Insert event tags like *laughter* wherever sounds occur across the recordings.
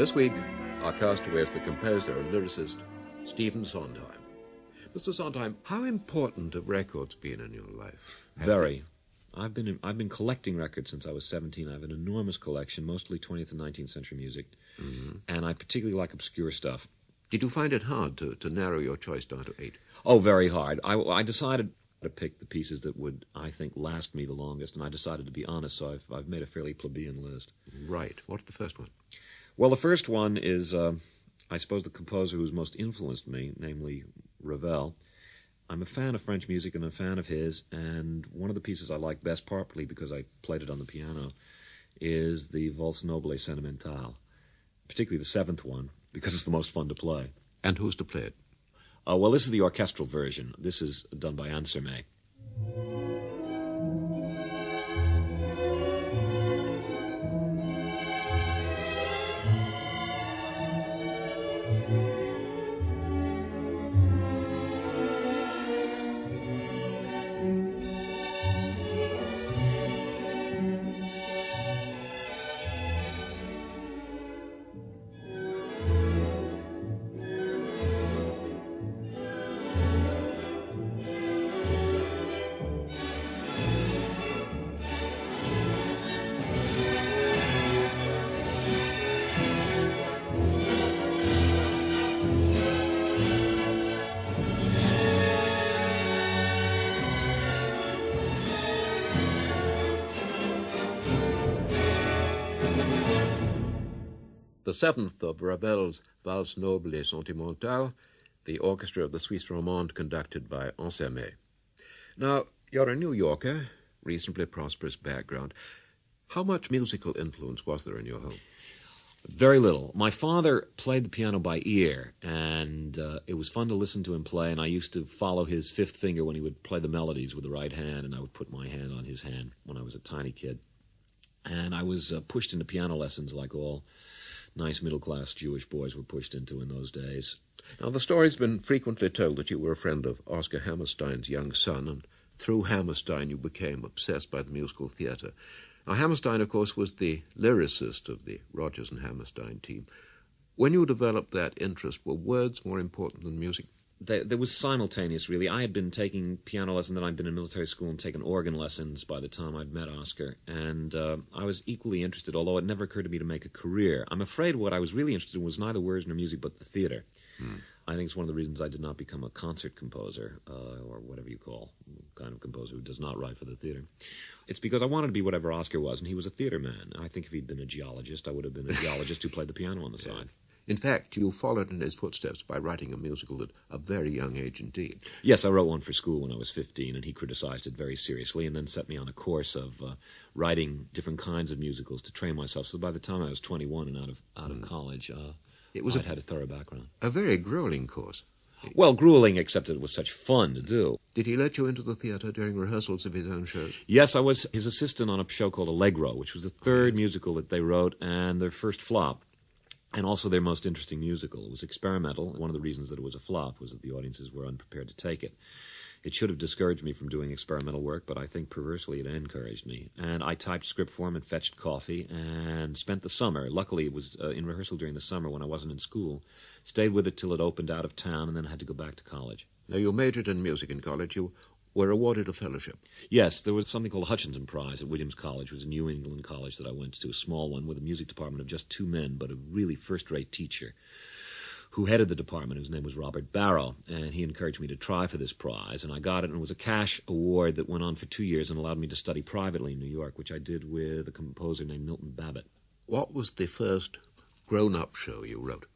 This week, our castaway is the composer and lyricist Stephen Sondheim. Mr. Sondheim, how important have records been in your life? Very. I've been I've been collecting records since I was 17. I have an enormous collection, mostly 20th and 19th century music, mm-hmm. and I particularly like obscure stuff. Did you find it hard to, to narrow your choice down to eight? Oh, very hard. I, I decided to pick the pieces that would I think last me the longest, and I decided to be honest. So I've I've made a fairly plebeian list. Right. What's the first one? Well, the first one is, uh, I suppose, the composer who's most influenced me, namely Ravel. I'm a fan of French music and a fan of his, and one of the pieces I like best, partly because I played it on the piano, is the Valse Noble Sentimentale, particularly the seventh one, because it's the most fun to play. And who's to play it? Uh, well, this is the orchestral version. This is done by Anne The seventh of Ravel's Valse Noble et Sentimentale, the orchestra of the Suisse Romande conducted by Ansermet Now, you're a New Yorker, reasonably prosperous background. How much musical influence was there in your home? Very little. My father played the piano by ear, and uh, it was fun to listen to him play. And I used to follow his fifth finger when he would play the melodies with the right hand, and I would put my hand on his hand when I was a tiny kid. And I was uh, pushed into piano lessons like all nice middle class Jewish boys were pushed into in those days. Now, the story's been frequently told that you were a friend of Oscar Hammerstein's young son, and through Hammerstein you became obsessed by the musical theatre. Now, Hammerstein, of course, was the lyricist of the Rodgers and Hammerstein team. When you developed that interest, were words more important than music? There, there was simultaneous, really. I had been taking piano lessons, then I'd been in military school and taken organ lessons by the time I'd met Oscar. And uh, I was equally interested, although it never occurred to me to make a career. I'm afraid what I was really interested in was neither words nor music, but the theater. I think it's one of the reasons I did not become a concert composer, uh, or whatever you call kind of composer who does not write for the theater. It's because I wanted to be whatever Oscar was, and he was a theater man. I think if he'd been a geologist, I would have been a geologist who played the piano on the *laughs* side. In fact, you followed in his footsteps by writing a musical at a very young age indeed. Yes, I wrote one for school when I was 15, and he criticized it very seriously, and then set me on a course of uh, writing different kinds of musicals to train myself. So by the time I was 21 and out of out of college, uh, It was I'd a- had a thorough background. A very grueling course. Well, grueling, except that it was such fun to do. Did he let you into the theatre during rehearsals of his own shows? Yes, I was his assistant on a show called Allegro, which was the third musical that they wrote and their first flop, and also their most interesting musical. It was experimental. One of the reasons that it was a flop was that the audiences were unprepared to take it. It should have discouraged me from doing experimental work, but I think perversely it encouraged me. And I typed script form and fetched coffee and spent the summer. Luckily, it was uh, in rehearsal during the summer when I wasn't in school. Stayed with it till it opened out of town and then had to go back to college. Now, you majored in music in college. You were awarded a fellowship. Yes, there was something called the Hutchinson Prize at Williams College. It was a New England college that I went to, a small one with a music department of just two men, but a really first rate teacher who headed the department, whose name was Robert Barrow. And he encouraged me to try for this prize, and I got it. And it was a cash award that went on for two years and allowed me to study privately in New York, which I did with a composer named Milton Babbitt. What was the first grown up show you wrote?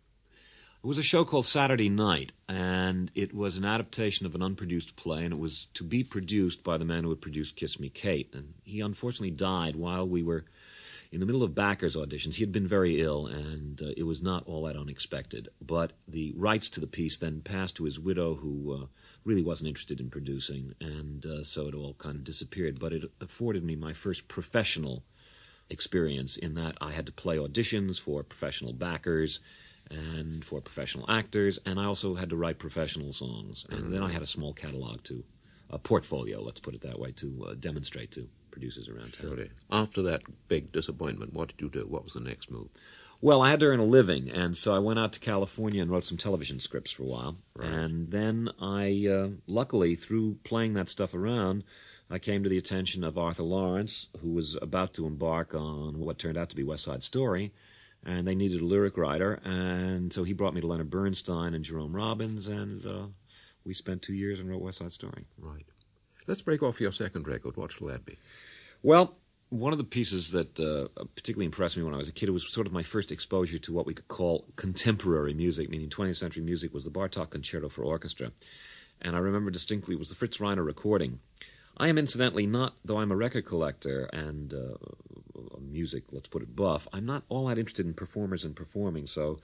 It was a show called Saturday Night, and it was an adaptation of an unproduced play, and it was to be produced by the man who had produced Kiss Me Kate. And he unfortunately died while we were in the middle of backers auditions. He had been very ill, and uh, it was not all that unexpected. But the rights to the piece then passed to his widow, who uh, really wasn't interested in producing, and uh, so it all kind of disappeared. But it afforded me my first professional experience in that I had to play auditions for professional backers and for professional actors, and I also had to write professional songs. And then I had a small catalog to, a portfolio, let's put it that way, to uh, demonstrate to. producers around town. Surely. After that big disappointment, what did you do? What was the next move? Well, I had to earn a living, and so I went out to California and wrote some television scripts for a while. Right. And then I, uh, luckily, through playing that stuff around, I came to the attention of Arthur Laurents, who was about to embark on what turned out to be West Side Story, and they needed a lyric writer, and so he brought me to Leonard Bernstein and Jerome Robbins, and uh, we spent two years and wrote West Side Story. Right. Let's break off your second record. What shall that be? Well, one of the pieces that uh, particularly impressed me when I was a kid it was sort of my first exposure to what we could call contemporary music, meaning 20th century music, was the Bartok Concerto for Orchestra. And I remember distinctly it was the Fritz Reiner recording. I am incidentally not, though I'm a record collector and uh, music, let's put it buff, I'm not all that interested in performers and performing. So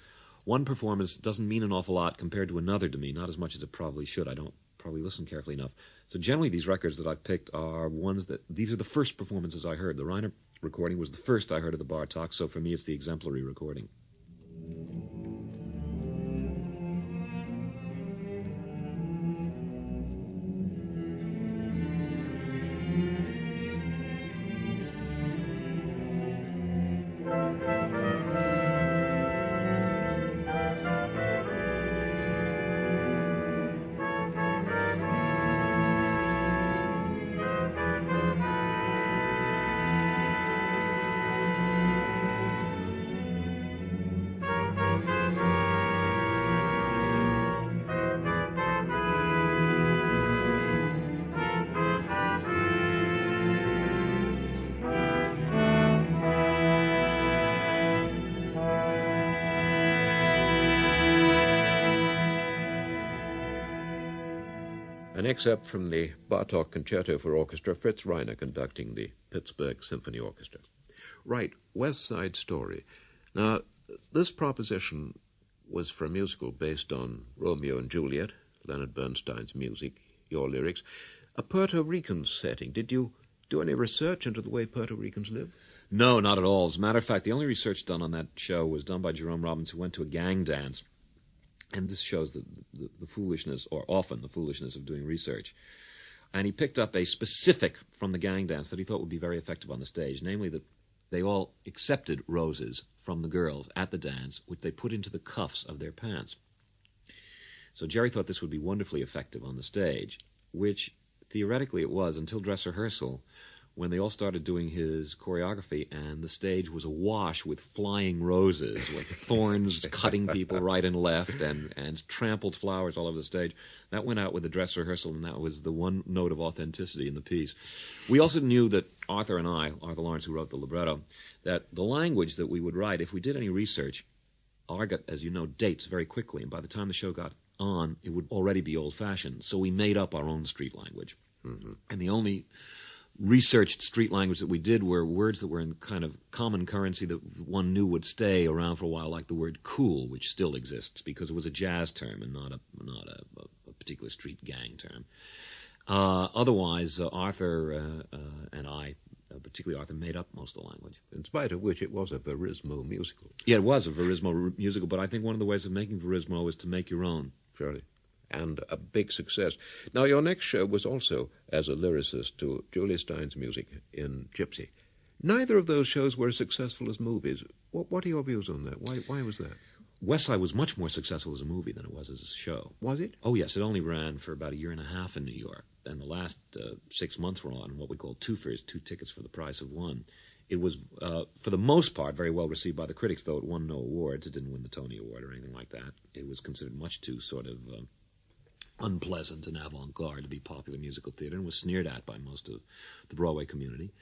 one performance doesn't mean an awful lot compared to another to me, not as much as it probably should. I don't probably listen carefully enough. So generally, these records that I've picked are ones that these are the first performances I heard. The Reiner recording was the first I heard of the Bartok, so for me, it's the exemplary recording. Excerpt from the Bartok Concerto for Orchestra, Fritz Reiner conducting the Pittsburgh Symphony Orchestra. Right, West Side Story. Now, this proposition was for a musical based on Romeo and Juliet, Leonard Bernstein's music, your lyrics, a Puerto Rican setting. Did you do any research into the way Puerto Ricans live? No, not at all. As a matter of fact, the only research done on that show was done by Jerome Robbins, who went to a gang dance. And this shows the, the, the foolishness, or often the foolishness, of doing research. And he picked up a specific from the gang dance that he thought would be very effective on the stage, namely that they all accepted roses from the girls at the dance, which they put into the cuffs of their pants. So Jerry thought this would be wonderfully effective on the stage, which theoretically it was until dress rehearsal, when they all started doing his choreography, and the stage was awash with flying roses, with *laughs* thorns cutting people right and left, and, and trampled flowers all over the stage. That went out with the dress rehearsal, and that was the one note of authenticity in the piece. We also knew that Arthur and I, Arthur Laurents, who wrote the libretto, that the language that we would write, if we did any research, Argot, as you know, dates very quickly, and by the time the show got on, it would already be old fashioned. So we made up our own street language. Mm-hmm. And the only researched street language that we did were words that were in kind of common currency that one knew would stay around for a while, like the word "cool," which still exists because it was a jazz term and not a not a, a particular street gang term. Uh, otherwise, uh, Arthur uh, uh and I, uh, particularly Arthur, made up most of the language. In spite of which, it was a Verismo musical. Yeah, it was a Verismo musical, but I think one of the ways of making Verismo is to make your own. Surely and a big success. Now, your next show was also as a lyricist to Jule Styne's music in Gypsy. Neither of those shows were as successful as movies. What, what are your views on that? Why, why was that? West Side was much more successful as a movie than it was as a show. Was it? Oh, yes. It only ran for about a year and a half in New York. And the last uh, six months were on what we call twofers, two tickets for the price of one. It was, uh, for the most part, very well received by the critics, though it won no awards. It didn't win the Tony Award or anything like that. It was considered much too sort of. Uh, unpleasant and avant-garde to be popular musical theater and was sneered at by most of the Broadway community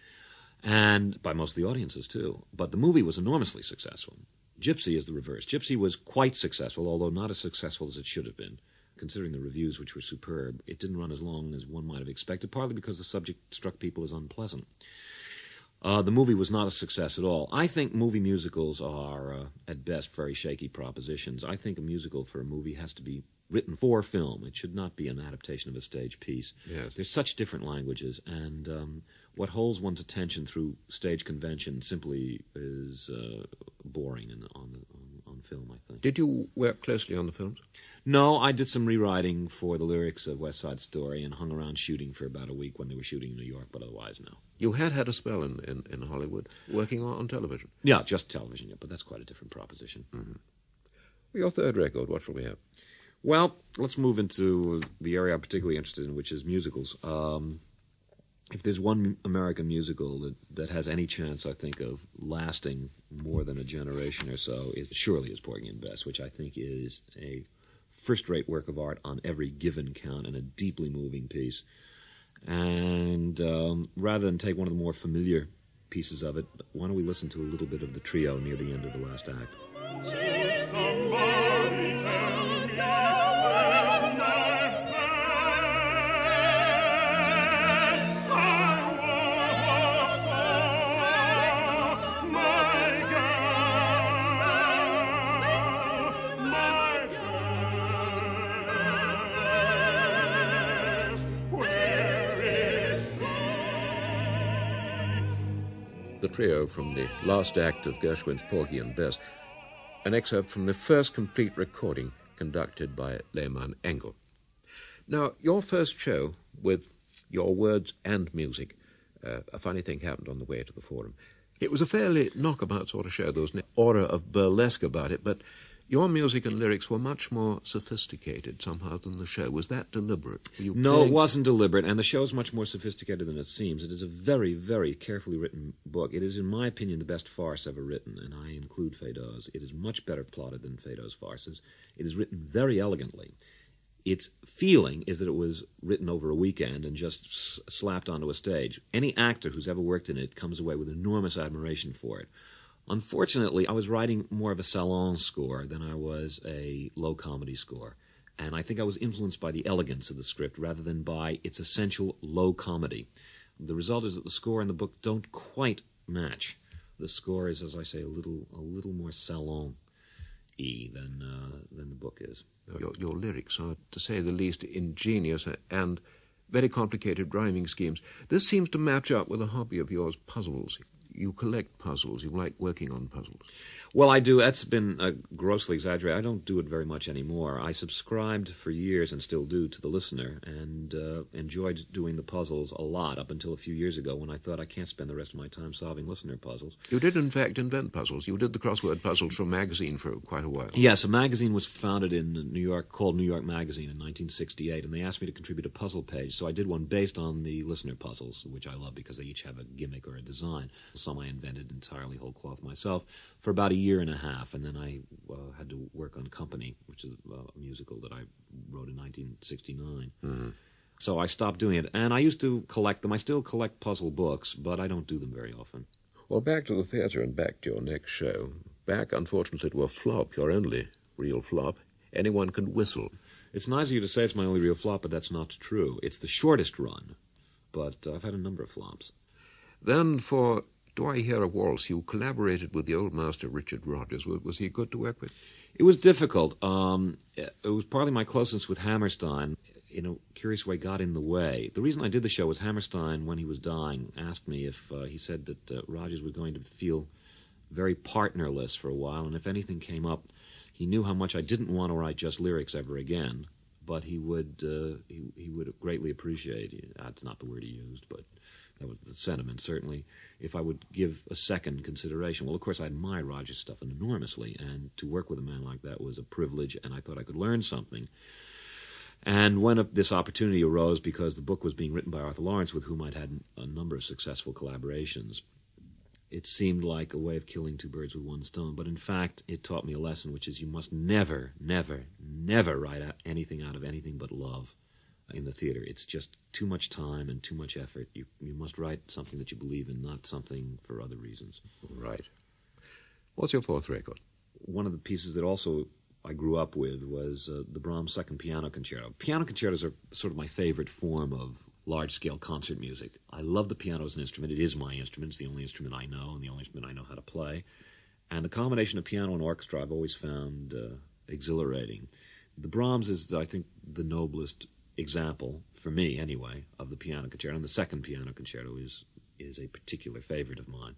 and by most of the audiences too. But the movie was enormously successful. Gypsy is the reverse. Gypsy was quite successful, although not as successful as it should have been. Considering the reviews, which were superb, it didn't run as long as one might have expected, partly because the subject struck people as unpleasant. Uh, the movie was not a success at all. I think movie musicals are, uh, at best, very shaky propositions. I think a musical for a movie has to be written for film. It should not be an adaptation of a stage piece. Yes. There's such different languages, and um, what holds one's attention through stage convention simply is uh, boring in, on, on, on film, I think. Did you work closely on the films? No, I did some rewriting for the lyrics of West Side Story and hung around shooting for about a week when they were shooting in New York, but otherwise, no. You had had a spell in, in, in Hollywood working on, on television. Yeah, just television, yeah, but that's quite a different proposition. Mm-hmm. Your third record, what shall we have? Well, let's move into the area I'm particularly interested in, which is musicals. Um, if there's one American musical that, that has any chance, I think, of lasting more than a generation or so, it surely is Porgy and Bess, which I think is a first-rate work of art on every given count and a deeply moving piece. And um, rather than take one of the more familiar pieces of it, why don't we listen to a little bit of the trio near the end of the last act? The trio from the last act of Gershwin's Porgy and Bess, an excerpt from the first complete recording conducted by Lehman Engel. Now, your first show with your words and music, uh, a funny thing happened on the way to the forum. It was a fairly knockabout sort of show. There was an aura of burlesque about it, but your music and lyrics were much more sophisticated somehow than the show. Was that deliberate? no, playing... it wasn't deliberate, and the show is much more sophisticated than it seems. It is a very, very carefully written book. It is, in my opinion, the best farce ever written, and I include Feydeau's. It is much better plotted than Feydeau's farces. It is written very elegantly. Its feeling is that it was written over a weekend and just s- slapped onto a stage. Any actor who's ever worked in it comes away with enormous admiration for it. Unfortunately, I was writing more of a salon score than I was a low comedy score. And I think I was influenced by the elegance of the script rather than by its essential low comedy. The result is that the score and the book don't quite match. The score is, as I say, a little a little more salon y than uh, than the book is. Your, your lyrics are, to say the least, ingenious and very complicated rhyming schemes. This seems to match up with a hobby of yours, puzzles you collect puzzles. You like working on puzzles. Well, I do. That's been uh, grossly exaggerated. I don't do it very much anymore. I subscribed for years and still do to the listener and uh, enjoyed doing the puzzles a lot up until a few years ago when I thought I can't spend the rest of my time solving listener puzzles. You did, in fact, invent puzzles. You did the crossword puzzles for a magazine for quite a while. Yes, a magazine was founded in New York called New York Magazine in 1968, and they asked me to contribute a puzzle page. So I did one based on the listener puzzles, which I love because they each have a gimmick or a design. Some I invented entirely whole cloth myself for about a year and a half, and then I uh, had to work on Company, which is a musical that I wrote in 1969. Mm-hmm. So I stopped doing it, and I used to collect them. I still collect puzzle books, but I don't do them very often. Well, back to the theatre and back to your next show. Back, unfortunately, to a flop, your only real flop. Anyone can whistle. It's nice of you to say it's my only real flop, but that's not true. It's the shortest run, but uh, I've had a number of flops. Then, for do I Hear a Waltz? You collaborated with the old master Richard Rodgers. Was he good to work with? It was difficult. Um, it was partly my closeness with Hammerstein. In a curious way, got in the way. The reason I did the show was Hammerstein, when he was dying, asked me if uh, he said that uh, Rodgers was going to feel very partnerless for a while, and if anything came up, he knew how much I didn't want to write just lyrics ever again. But he would uh, he, he would greatly appreciate. That's not the word he used, but that was the sentiment, certainly, if I would give a second consideration. Well, of course, I admire Rodgers' stuff enormously, and to work with a man like that was a privilege, and I thought I could learn something. And when this opportunity arose, because the book was being written by Arthur Laurents, with whom I'd had a number of successful collaborations, it seemed like a way of killing two birds with one stone. But in fact, it taught me a lesson, which is you must never, never, never write anything out of anything but love in the theater. It's just too much time and too much effort. You you must write something that you believe in, not something for other reasons. Right. What's your fourth record? One of the pieces that also I grew up with was uh, the Brahms Second Piano Concerto. Piano concertos are sort of my favorite form of large scale concert music. I love the piano as an instrument. It is my instrument. It's the only instrument I know and the only instrument I know how to play. And the combination of piano and orchestra I've always found uh, exhilarating. The Brahms is, I think, the noblest example, for me anyway, of the piano concerto. And the second piano concerto is, is a particular favorite of mine.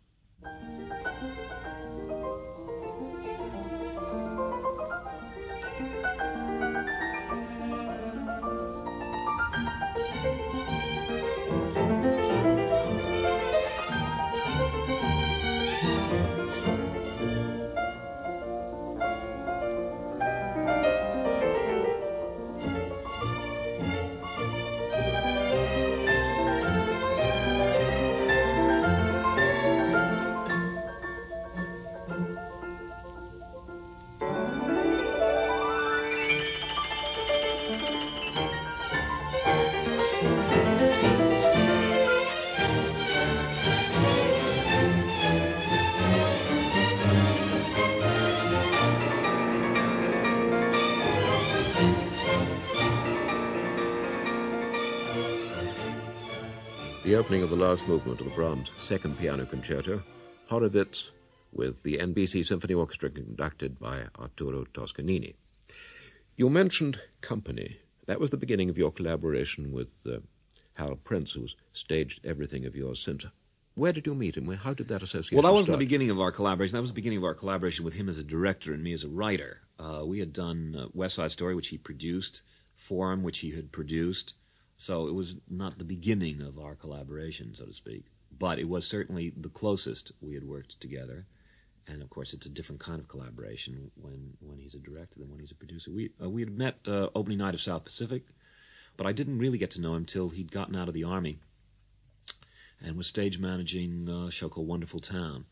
Opening of the last movement of the Brahms Second Piano Concerto, Horowitz with the NBC Symphony Orchestra conducted by Arturo Toscanini. You mentioned company. That was the beginning of your collaboration with uh, Hal Prince, who's staged everything of yours since. Where did you meet him? How did that association Well, that wasn't start? the beginning of our collaboration. That was the beginning of our collaboration with him as a director and me as a writer. Uh, we had done uh, West Side Story, which he produced, Forum, which he had produced. So it was not the beginning of our collaboration, so to speak. But it was certainly the closest we had worked together. And of course, it's a different kind of collaboration when, when he's a director than when he's a producer. We uh, we had met uh, opening night of South Pacific, but I didn't really get to know him till he'd gotten out of the army and was stage managing a show called Wonderful Town.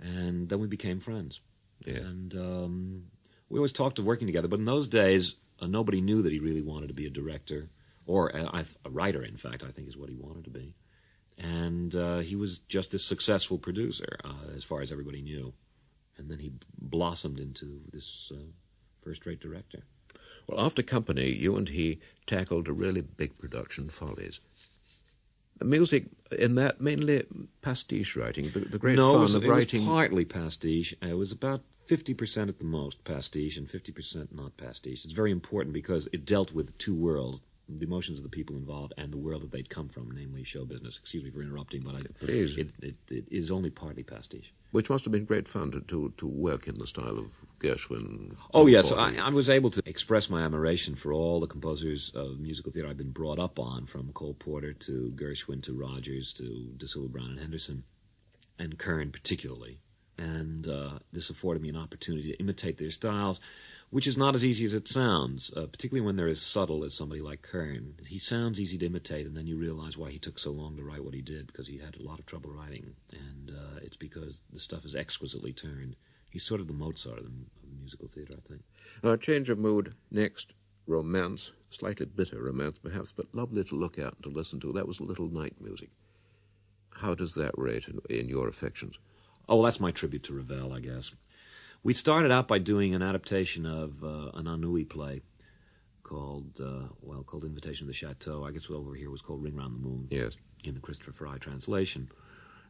And then we became friends. Yeah. And um, we always talked of working together, but in those days, uh, nobody knew that he really wanted to be a director, or a, a writer, in fact, I think is what he wanted to be. And uh, he was just this successful producer, uh, as far as everybody knew. And then he blossomed into this uh, first rate director. Well, after Company, you and he tackled a really big production, Follies. The music in that mainly pastiche writing, the, the great no, fun was, of it was writing. partly pastiche. Uh, It was about 50% at the most pastiche and 50% not pastiche. It's very important because it dealt with two worlds the emotions of the people involved and the world that they'd come from, namely show business. Excuse me for interrupting, but I, Please. It, it, it is only partly pastiche. which must have been great fun to, to, to work in the style of Gershwin. Oh yes, I, I was able to express my admiration for all the composers of musical theater I've been brought up on, from Cole Porter to Gershwin to Rodgers to DeSylva Brown and Henderson, and Kern particularly. And uh, this afforded me an opportunity to imitate their styles, which is not as easy as it sounds, uh, particularly when they're as subtle as somebody like Kern. He sounds easy to imitate, and then you realize why he took so long to write what he did, because he had a lot of trouble writing, and uh, it's because the stuff is exquisitely turned. He's sort of the Mozart of the of musical theater, I think. Uh, change of mood, next, romance, slightly bitter romance perhaps, but lovely to look at and to listen to. That was a Little Night Music. How does that rate in, in your affections? Oh, well, that's my tribute to Ravel, I guess. We started out by doing an adaptation of uh, an Anouilh play called, uh, well, called Invitation to the Chateau. I guess over here was called Ring Round the Moon Yes. in the Christopher Fry translation.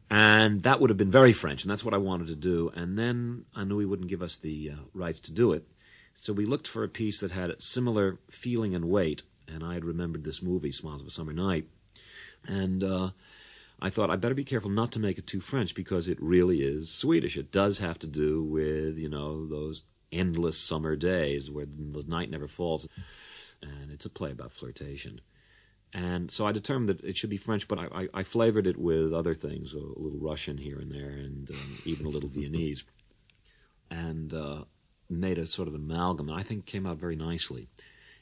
And that would have been very French, and that's what I wanted to do. And then Anouilh wouldn't give us the uh, rights to do it. So we looked for a piece that had a similar feeling and weight. And I had remembered this movie, Smiles of a Summer Night. And uh, I thought I better be careful not to make it too French because it really is Swedish. It does have to do with, you know, those endless summer days where the night never falls. And it's a play about flirtation. And so I determined that it should be French, but I, I, I flavored it with other things, a little Russian here and there, and um, even a little *laughs* Viennese, and uh, made a sort of amalgam. And I think came out very nicely.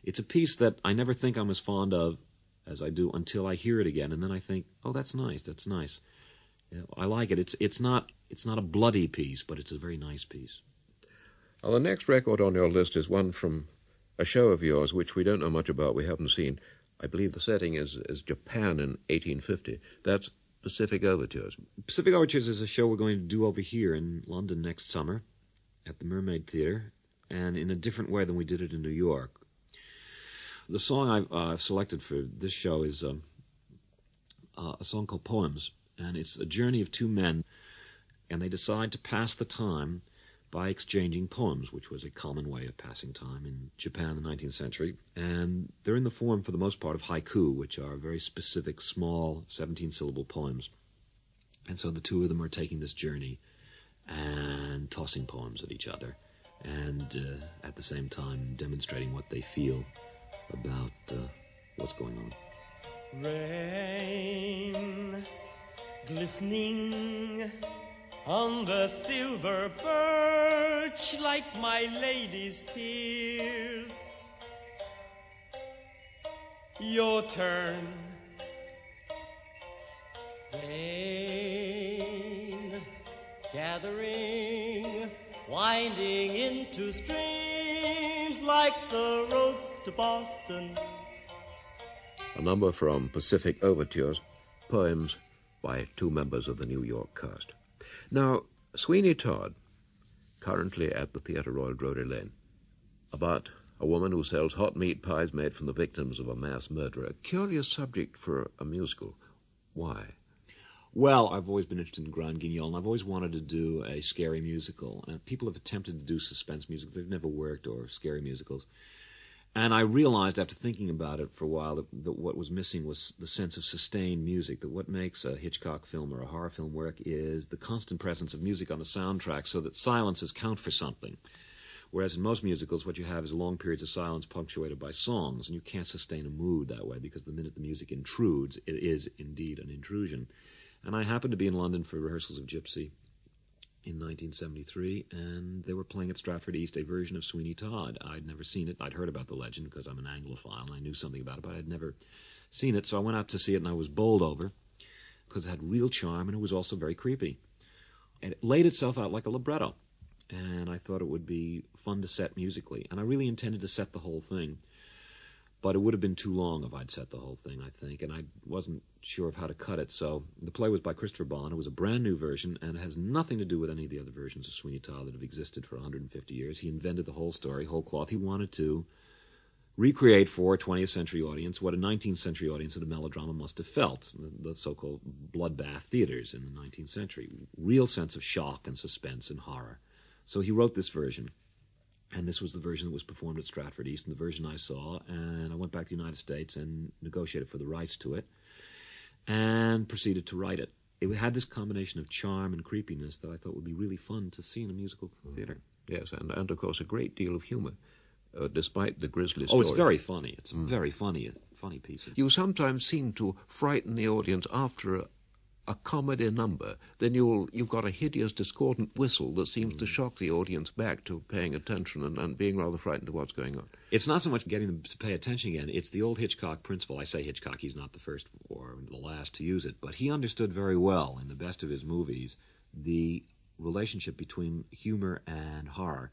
It's a piece that I never think I'm as fond of as I do until I hear it again, and then I think, oh, that's nice, that's nice. You know, I like it. It's it's not it's not a bloody piece, but it's a very nice piece. Well, the next record on your list is one from a show of yours, which we don't know much about, we haven't seen. I believe the setting is, is Japan in 1850. That's Pacific Overtures. Pacific Overtures is a show we're going to do over here in London next summer at the Mermaid Theatre, and in a different way than we did it in New York. The song I've uh, selected for this show is um, uh, a song called Poems, and it's a journey of two men, and they decide to pass the time by exchanging poems, which was a common way of passing time in Japan in the 19th century. And they're in the form, for the most part, of haiku, which are very specific, small, 17 syllable poems. And so the two of them are taking this journey and tossing poems at each other, and uh, at the same time demonstrating what they feel about uh, what's going on. Rain glistening on the silver birch like my lady's tears. Your turn. Rain gathering, winding into streams like the roads to Boston. A number from Pacific Overtures, poems by two members of the New York cast. Now, Sweeney Todd, currently at the Theatre Royal Drury Lane, about a woman who sells hot meat pies made from the victims of a mass murder. A curious subject for a musical. Why? Well, I've always been interested in Grand Guignol, and I've always wanted to do a scary musical. Uh, people have attempted to do suspense music; they've never worked, or scary musicals. And I realized after thinking about it for a while that, that, what was missing was the sense of sustained music. That what makes a Hitchcock film or a horror film work is the constant presence of music on the soundtrack so that silences count for something. Whereas in most musicals, what you have is long periods of silence punctuated by songs, and you can't sustain a mood that way because the minute the music intrudes, it is indeed an intrusion. And I happened to be in London for rehearsals of Gypsy in 1973, and they were playing at Stratford East a version of Sweeney Todd. I'd never seen it. I'd heard about the legend because I'm an Anglophile and I knew something about it, but I'd never seen it. So I went out to see it, and I was bowled over because it had real charm and it was also very creepy. And it laid itself out like a libretto and I thought it would be fun to set musically. And I really intended to set the whole thing, but it would have been too long if I'd set the whole thing, I think, and I wasn't sure of how to cut it. So the play was by Christopher Bond. It was a brand new version, and it has nothing to do with any of the other versions of Sweeney Todd that have existed for 150 years. He invented the whole story, whole cloth. He wanted to recreate for a 20th century audience what a 19th century audience of a melodrama must have felt, the, the so-called bloodbath theaters in the 19th century. Real sense of shock and suspense and horror. So he wrote this version, and this was the version that was performed at Stratford East, and the version I saw. And I went back to the United States and negotiated for the rights to it, and proceeded to write it. It had this combination of charm and creepiness that I thought would be really fun to see in a musical theater. Yes, and, and of course a great deal of humor, uh, despite the grisly Oh, it's very funny. It's a very funny, funny piece. You sometimes seem to frighten the audience after a, a comedy number. Then you'll you've got a hideous discordant whistle that seems to mm. shock the audience back to paying attention and, and being rather frightened of what's going on. It's not so much getting them to pay attention again. It's the old Hitchcock principle. I say Hitchcock, he's not the first or the last to use it, but he understood very well in the best of his movies the relationship between humor and horror.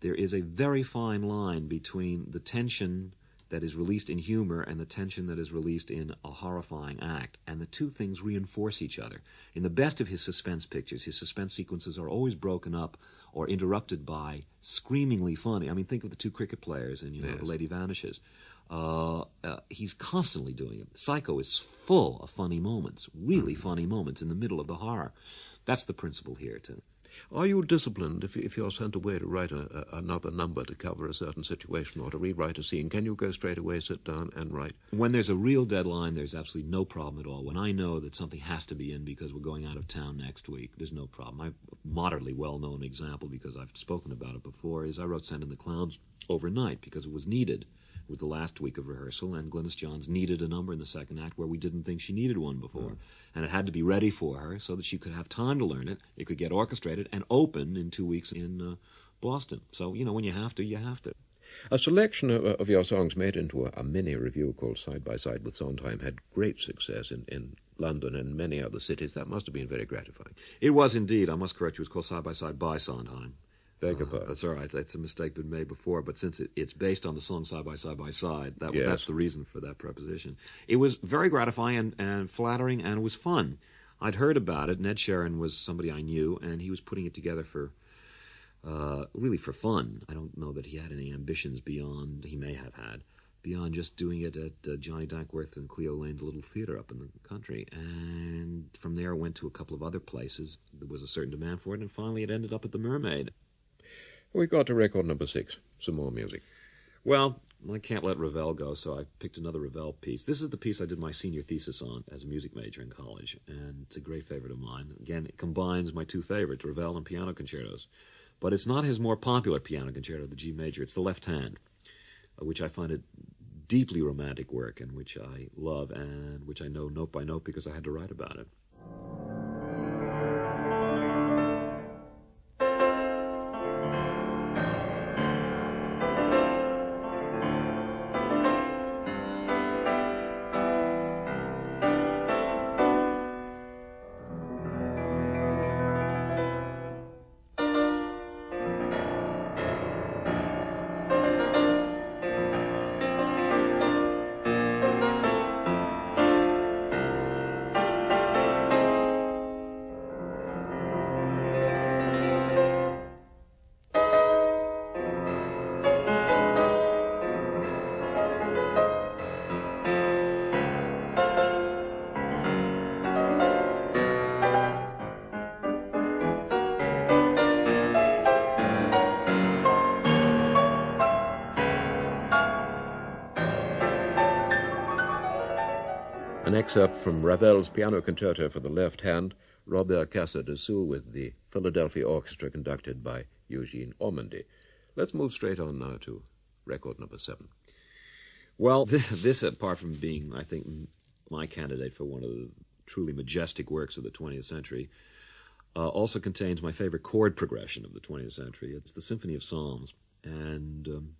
There is a very fine line between the tension that is released in humor and the tension that is released in a horrifying act. And the two things reinforce each other. In the best of his suspense pictures, his suspense sequences are always broken up or interrupted by screamingly funny. I mean, think of the two cricket players and you know. The Lady Vanishes. Uh, uh, he's constantly doing it. Psycho is full of funny moments, really funny moments in the middle of the horror. That's the principle here, too. Are you disciplined if, if you're sent away to write a, a, another number to cover a certain situation or to rewrite a scene? Can you go straight away, sit down, and write? When there's a real deadline, there's absolutely no problem at all. When I know that something has to be in because we're going out of town next week, there's no problem. I, a moderately well known example, because I've spoken about it before, is I wrote Send in the Clowns overnight because it was needed. It was the last week of rehearsal, and Glynis Johns needed a number in the second act where we didn't think she needed one before. And it had to be ready for her so that she could have time to learn it, it could get orchestrated, and open in two weeks in uh, Boston. So, you know, when you have to, you have to. A selection of, of your songs made into a, a mini revue called Side by Side with Sondheim had great success in, in London and many other cities. That must have been very gratifying. It was indeed, I must correct you, it was called Side by Side by Sondheim. Beg your Uh, pardon. That's all right. That's a mistake been made before, but since it, it's based on the song "Side by Side by Side," that, Yes. that's the reason for that preposition. It was very gratifying and, and flattering, and it was fun. I'd heard about it. Ned Sherrin was somebody I knew, and he was putting it together for uh, really for fun. I don't know that he had any ambitions beyond he may have had beyond just doing it at uh, Johnny Dankworth and Cleo Laine's little theater up in the country. And from there, it went to a couple of other places. There was a certain demand for it, and finally, it ended up at the Mermaid. We got to record number six. Some more music. Well, I can't let Ravel go, so I picked another Ravel piece. This is the piece I did my senior thesis on as a music major in college, and it's a great favorite of mine. Again, it combines my two favorites, Ravel and piano concertos. But it's not his more popular piano concerto, the G major. It's the left hand, uh, which I find a deeply romantic work and which I love and which I know note by note because I had to write about it. Excerpt from Ravel's Piano Concerto for the Left Hand, Robert Casadesus with the Philadelphia Orchestra conducted by Eugene Ormandy. Let's move straight on now to record number seven. Well, *laughs* this, this, apart from being, I think, my candidate for one of the truly majestic works of the 20th century, uh, also contains my favorite chord progression of the 20th century. It's the Symphony of Psalms. And um,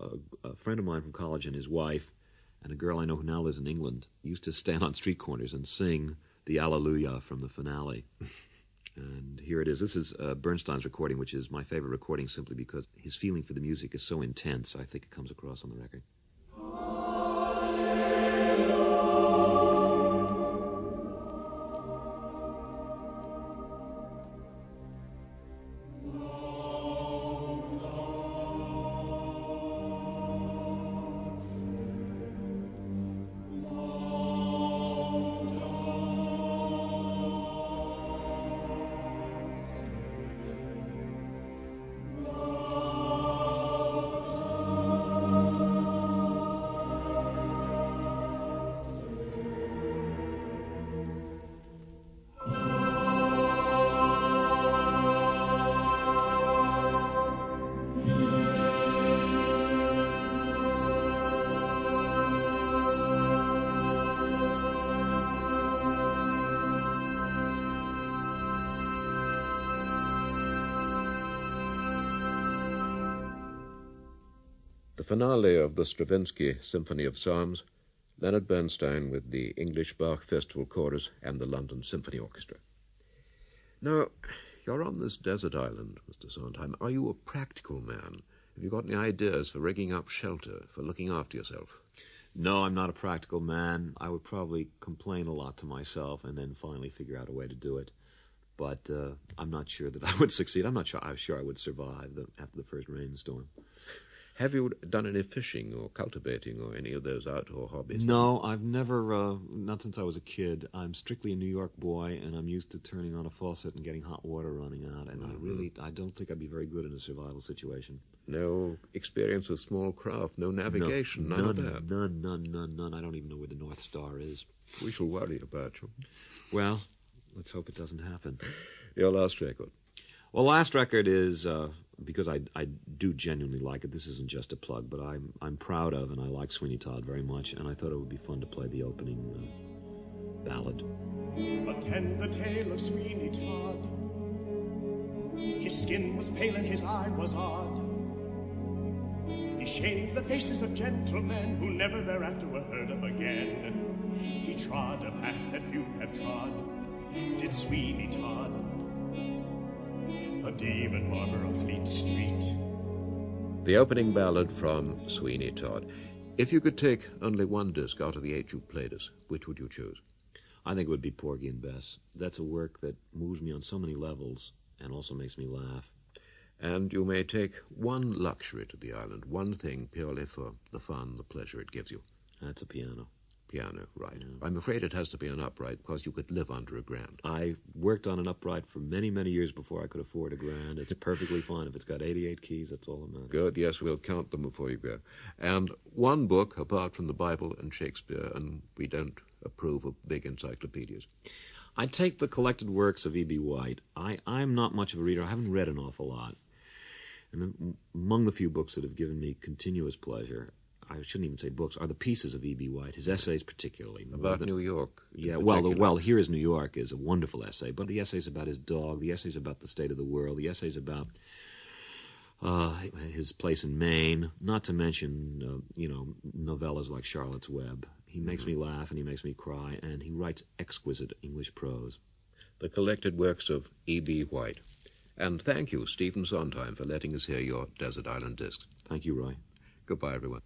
a, a, friend of mine from college and his wife, and a girl I know who now lives in England, used to stand on street corners and sing the Alleluia from the finale. *laughs* and here it is. This is uh, Bernstein's recording, which is my favorite recording simply because his feeling for the music is so intense. I think it comes across on the record. Finale of the Stravinsky Symphony of Psalms, Leonard Bernstein with the English Bach Festival Chorus and the London Symphony Orchestra. Now, you're on this desert island, Mr. Sondheim. Are you a practical man? Have you got any ideas for rigging up shelter, for looking after yourself? No, I'm not a practical man. I would probably complain a lot to myself and then finally figure out a way to do it. But uh, I'm not sure that I would *laughs* succeed. I'm not sure. I'm sure I would survive the, after the first rainstorm. Have you done any fishing or cultivating or any of those outdoor hobbies? No, I've never, uh, not since I was a kid. I'm strictly a New York boy, and I'm used to turning on a faucet and getting hot water running out. And mm-hmm. I really, I don't think I'd be very good in a survival situation. No experience with small craft, no navigation, no, none, none, of that. None, none, none, none. I don't even know where the North Star is. We shall worry about you. Well, let's hope it doesn't happen. Your last record. Well, last record is uh, because I, I do genuinely like it. This isn't just a plug, but I'm I'm proud of and I like Sweeney Todd very much, and I thought it would be fun to play the opening uh, ballad. Attend the tale of Sweeney Todd. His skin was pale and his eye was odd. He shaved the faces of gentlemen who never thereafter were heard of again. He trod a path that few have trod. Did Sweeney Todd a demon barber of Fleet Street. The opening ballad from Sweeney Todd. If you could take only one disc out of the eight you've played us, which would you choose? I think it would be Porgy and Bess. That's a work that moves me on so many levels and also makes me laugh. And you may take one luxury to the island, one thing purely for the fun, the pleasure it gives you. That's a piano piano, right? Yeah. I'm afraid it has to be an upright because you could live under a grand. I worked on an upright for many, many years before I could afford a grand. It's perfectly *laughs* fine. If it's got 88 keys, that's all that matters. Good, yes, we'll count them before you go. And one book apart from the Bible and Shakespeare, and we don't approve of big encyclopedias. I take the collected works of E.B. White. I, I'm not much of a reader. I haven't read an awful lot. And among the few books that have given me continuous pleasure I shouldn't even say books, are the pieces of E.B. White, his essays particularly. About than, New York. Yeah, well, the, well, Here is New York is a wonderful essay, but the essays about his dog, the essays about the state of the world, the essays about uh, his place in Maine, not to mention, uh, you know, novellas like Charlotte's Web. He makes mm-hmm. me laugh and he makes me cry, and he writes exquisite English prose. The collected works of E.B. White. And thank you, Stephen Sondheim, for letting us hear your Desert Island discs. Thank you, Roy. Goodbye, everyone.